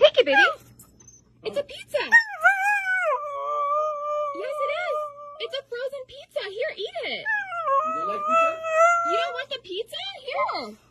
Take it, baby. It's a pizza. Yes, it is. It's a frozen pizza. Here, eat it. You don't like pizza? You don't want the pizza? Here.